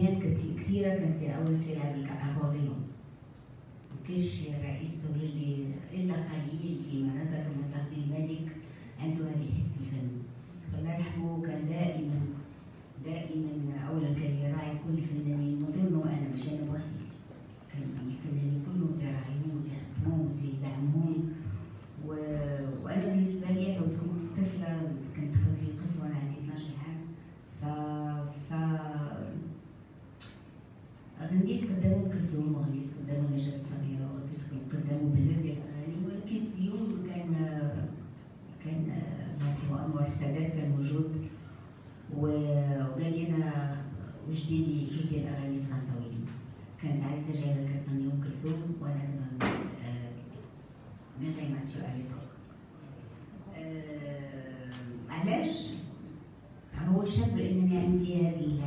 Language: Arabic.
جهات كتيرة كانت أول كلاب الكعبة لهم كش رئيس دولي إلا قليل في مناطق غنيت قدام ام كلثوم وغنيت قدام نجاة الصغيرة وغنيت قدام بزاف ديال الأغاني ولكن في يوم كان كان المرحوم انور السادات كان موجود. وقال لي أنا وجدي لي جوج ديال الأغاني فرنساويين كانت عايزه جاية كتغني ام كلثوم وأنا Mireille Mathieu à l'époque علاش؟ هو شاب انني عندي هذه